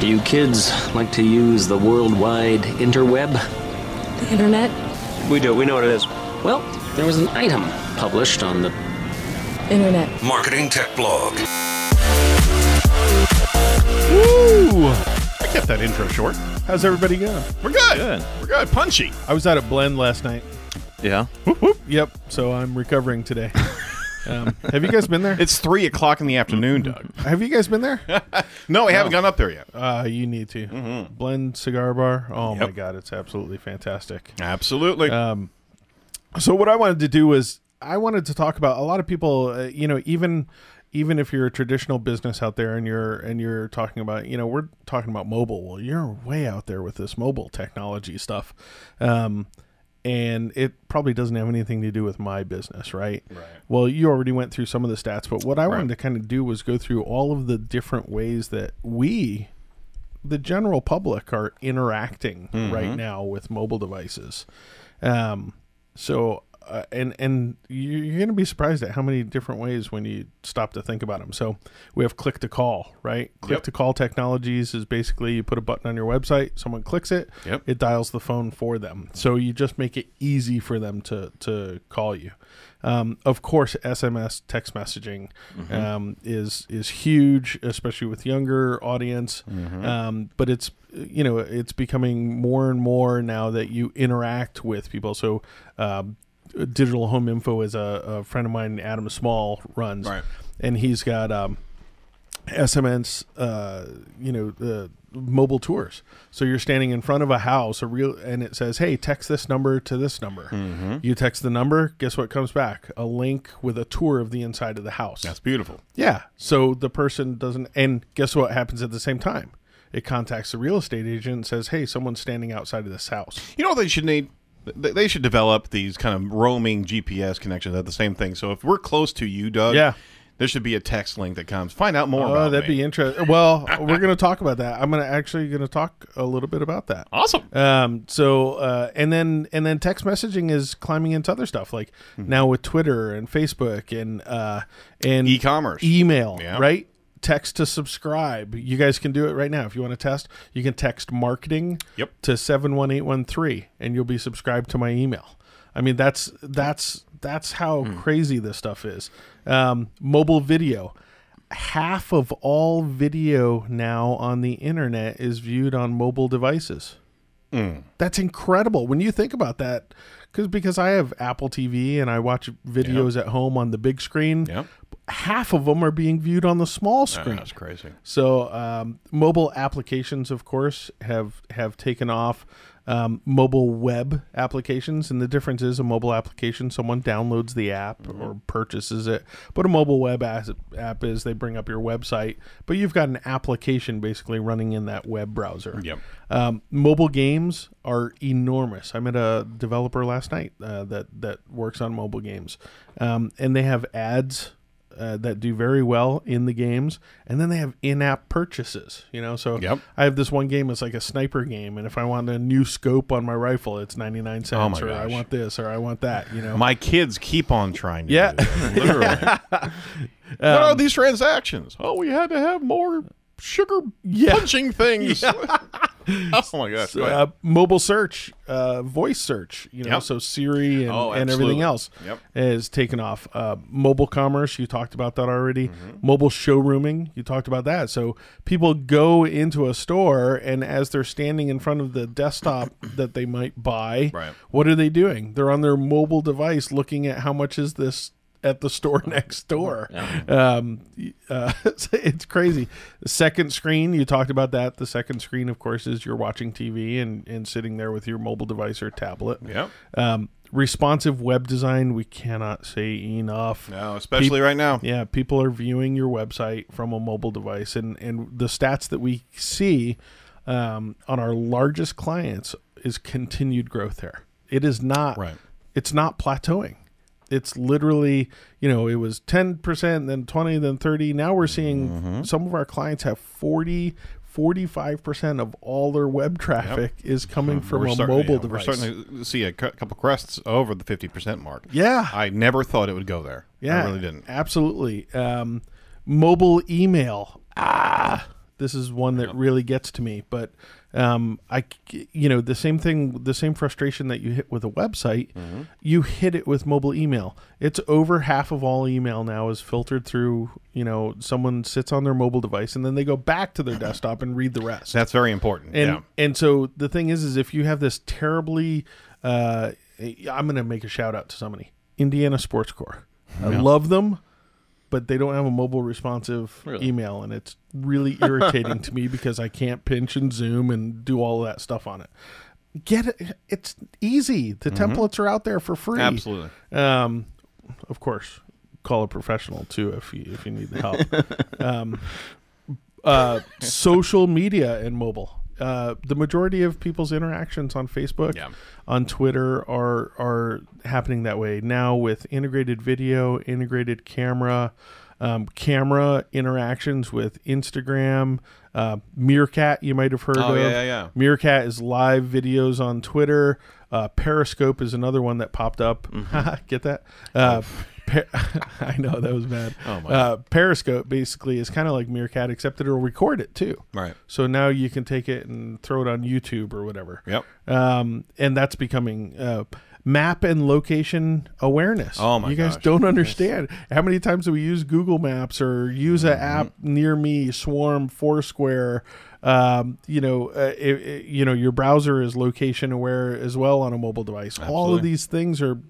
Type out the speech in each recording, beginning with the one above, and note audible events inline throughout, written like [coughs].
Do you kids like to use the worldwide interweb? The internet? We do. We know what it is. Well, there was an item published on the Internet. Marketing Tech Blog. Woo! I kept that intro short. How's everybody going? We're good. Good. We're good. Punchy. I was out at Blend last night. Yeah. Whoop, whoop. Yep. So I'm recovering today. [laughs] um, have you guys been there? It's three o'clock in the afternoon, Doug. have you guys been there? [laughs] No, we haven't gone up there yet. Uh, you need to. Blend Cigar Bar. Oh my god, it's absolutely fantastic. Absolutely. Um, so what I wanted to do was I wanted to talk about a lot of people. Uh, you know, even even if you're a traditional business out there and you're and you're talking about, you know, we're talking about mobile. Well, you're way out there with this mobile technology stuff. Um, and it probably doesn't have anything to do with my business, right? Right. Well, you already went through some of the stats, but what I wanted to kind of do was go through all of the different ways that we the general public are interacting right now with mobile devices. Um, so, uh, and and you- you're going to be surprised at how many different ways when you stop to think about them. So, we have click to call, right? Click Yep. to call technologies is basically you put a button on your website, someone clicks it, Yep. it dials the phone for them. So you just make it easy for them to to call you. Um, of course, SMS text messaging um, is is huge, especially with younger audience. Um, but it's you know it's becoming more and more now that you interact with people. So. Digital Home Info is a, a friend of mine, Adam Small, runs, Right. and he's got um, SMS, uh, you know, uh, mobile tours. So you're standing in front of a house, a real, and it says, "Hey, text this number to this number." Mm-hmm. You text the number. Guess what comes back? A link with a tour of the inside of the house. That's beautiful. Yeah. So the person doesn't, and guess what happens at the same time? It contacts the real estate agent and says, "Hey, someone's standing outside of this house." You know what they should need? They they should develop these kind of roaming GPS connections at the same thing. So if we're close to you, Doug, Yeah. there should be a text link that comes. Find out more Oh, about that'd me. be interesting. Well, we're going to talk about that. I'm going to actually going to talk a little bit about that. awesome. Um, so uh, and then and then text messaging is climbing into other stuff like Hmm. now with Twitter and Facebook and uh, and E-commerce. email, Yeah. right? Text to subscribe. You guys can do it right now if you want to test. You can text marketing Yep. to seven one eight one three, and you'll be subscribed to my email. I mean that's that's that's how Hmm. crazy this stuff is. Um, mobile video. Half of all video now on the internet is viewed on mobile devices. That's incredible when you think about that. Because because I have Apple TV and I watch videos at home on the big screen. Yep. Half of them are being viewed on the small screen. That's crazy. So um, mobile applications, of course, have have taken off. Um, mobile web applications, and the difference is a mobile application, someone downloads the app or purchases it. But a mobile web app is they bring up your website, but you've got an application basically running in that web browser. Yep. Um, mobile games are enormous. I met a developer last night uh, that that works on mobile games, um, and they have ads uh, that do very well in the games, and then they have in-app purchases. You know, so Yep. I have this one game. It's like a sniper game, and if I want a new scope on my rifle, it's ninety nine cents, Oh or I want this, or I want that. You know, My kids keep on trying to Yeah. do that, literally. [laughs] what are these transactions? Oh, we had to have more sugar Yeah. punching things. [laughs] [laughs] oh my gosh. Go uh, mobile search, uh, voice search, you know, Yep. so Siri and, Oh, and everything else Yep. is taken off. Uh, mobile commerce, you talked about that already. Mm-hmm. Mobile showrooming, you talked about that. So people go into a store, and as they're standing in front of the desktop [coughs] that they might buy, Right. what are they doing? They're on their mobile device looking at how much is this at the store next door. Um, [laughs] uh, [laughs] it's crazy. The second screen, you talked about that. The second screen, of course, is you're watching TV and, and sitting there with your mobile device or tablet. Yeah. Um, responsive web design, we cannot say enough. No, especially right now. Yeah, people are viewing your website from a mobile device, and and the stats that we see um, on our largest clients is continued growth there. It is not. Right. It's not plateauing. It's literally, you know, it was 10%, then 20, then 30. Now we're seeing Mm-hmm. some of our clients have 40, 45% of all their web traffic is coming from We're a starting- mobile yeah, device. We're starting to see a cou- couple crests over the 50% mark. yeah. I never thought it would go there. Yeah, I really didn't. Absolutely. Um, mobile email. Ah, this is one that really gets to me. But um, I, you know, the same thing, the same frustration that you hit with a website, Mm-hmm. you hit it with mobile email. It's over half of all email now is filtered through. You know, someone sits on their mobile device and then they go back to their desktop and read the rest. That's very important. And yeah. and so the thing is, is if you have this terribly, uh, I'm going to make a shout out to somebody, Indiana Sports Corps. I love them, but they don't have a mobile responsive Really? email, and it's really [laughs] irritating to me because I can't pinch and zoom and do all of that stuff on it. Get it? It's easy. The templates are out there for free. Absolutely. Um, of course, call a professional too if you if you need the help. [laughs] um, uh, social media and mobile. Uh, the majority of people's interactions on Facebook, Yeah. on Twitter are are happening that way now with integrated video, integrated camera, um, camera interactions with Instagram, uh, Meerkat. You might have heard Oh, of. yeah, yeah, yeah. Meerkat is live videos on Twitter. Uh, Periscope is another one that popped up. [laughs] Get that? Per- [laughs] I know that was bad. Oh, my uh, Periscope basically is kind of like Meerkat, except it'll record it too. Right. So now you can take it and throw it on YouTube or whatever. Yep. Um, and that's becoming uh, map and location awareness. Oh, my You guys gosh. don't understand how many times do we use Google Maps or use Mm-hmm. an app near me, Swarm, Foursquare. Um, you know, uh, it, it- you know, your browser is location aware as well on a mobile device. All of these things are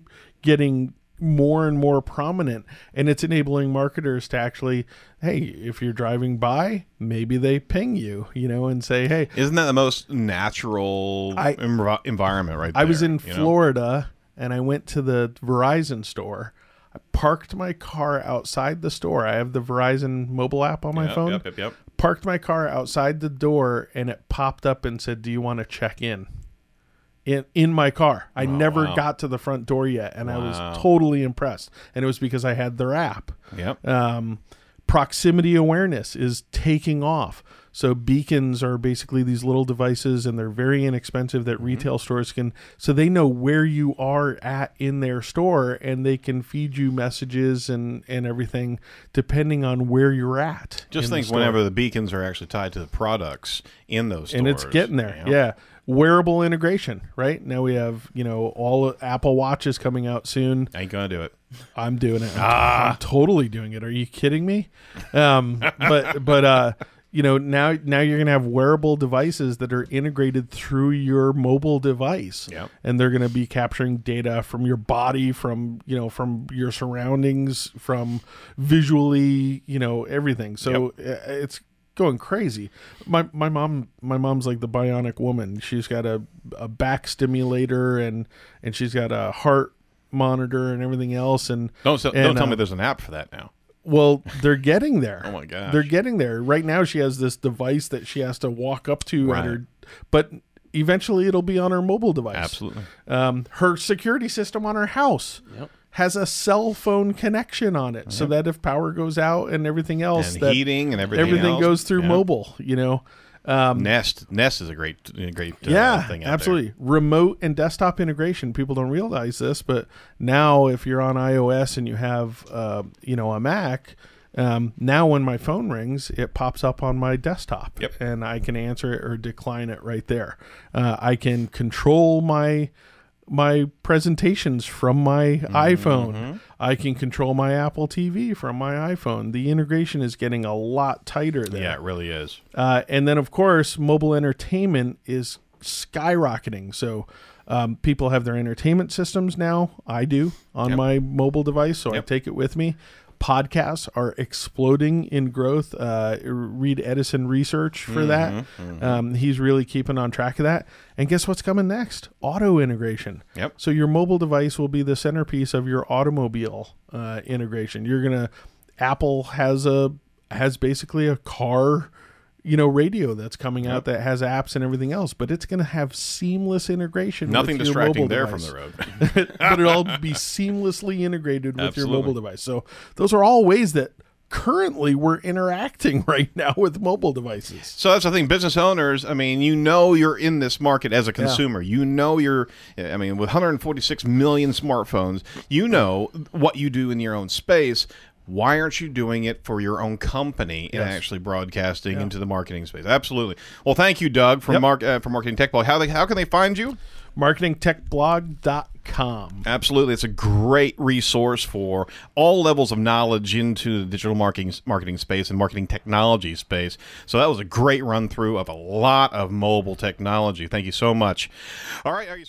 getting more and more prominent and it's enabling marketers to actually hey if you're driving by maybe they ping you you know and say hey Isn't that the most natural I- env- environment right there, I was in you know? Florida and I went to the Verizon store. I parked my car outside the store. I have the Verizon mobile app on my Yep, phone. Yep, yep, yep. Parked my car outside the door and it popped up and said, "Do you want to check in?" In in my car. I never wow. got to the front door yet and I was totally impressed. And it was because I had their app Yep. um, proximity awareness is taking off. So beacons are basically these little devices, and they're very inexpensive that retail stores can. So they know where you are at in their store, and they can feed you messages and and everything depending on where you're at. Just in the think whenever the beacons are actually tied to the products in those stores. and it's getting there. know? Yeah. Wearable integration, right? Now we have, you know, all Apple Watches coming out soon. Ain't gonna do it. I'm doing it. I'm, I'm totally doing it. Are you kidding me? Um, but but uh, you know now now you're gonna have wearable devices that are integrated through your mobile device, Yep. and they're gonna be capturing data from your body, from you know from your surroundings, from visually, you know everything. So uh, it's going crazy. My my mom my mom's like the bionic woman. She's got a a back stimulator and and she's got a heart monitor and everything else and Don't so, and, don't tell uh, me there's an app for that now. Well they're getting there Oh my god, they're getting there right now she has this device that she has to walk up to Right. at her but eventually it'll be on her mobile device Absolutely. um, her security system on her house Yep. has a cell phone connection on it so that if power goes out and everything else And that heating and everything. everything else. goes through mobile you know um, Nest Nest is a great great uh, yeah, thing. absolutely. Remote and desktop integration. People don't realize this, but now if you're on iOS and you have, uh, you know, a Mac, um, now when my phone rings, it pops up on my desktop, Yep. and I can answer it or decline it right there. Uh, I can control my my presentations from my Mm-hmm. iPhone. I can control my Apple TV from my iPhone. The integration is getting a lot tighter there. Yeah, it really is. Uh, and then, of course, mobile entertainment is skyrocketing. So um, people have their entertainment systems now. I do on Yep. my mobile device, so I take it with me. Podcasts are exploding in growth. Uh, read Edison Research for that. Um, he's really keeping on track of that. And guess what's coming next? Auto integration. Yep. So your mobile device will be the centerpiece of your automobile uh, integration. You're gonna Apple has a has basically a car, you know, radio that's coming out that has apps and everything else, but it's gonna have seamless integration. Nothing with your distracting mobile there device. from the road. [laughs] but it'll all be seamlessly integrated with your mobile device. So those are all ways that currently we're interacting [laughs] right now with mobile devices. So that's the thing. Business owners, I mean, you know you're in this market as a consumer. You know you're, I mean, with 146 million smartphones, you know what you do in your own space. Why aren't you doing it for your own company and actually broadcasting into the marketing space? Absolutely. Well, thank you, Doug, from Yep. Mark uh, from Marketing Tech Blog. How they how can they find you? marketingtechblog.com. Absolutely, it's a great resource for all levels of knowledge into the digital marketing marketing space and marketing technology space. So that was a great run through of a lot of mobile technology. Thank you so much. All right, are you?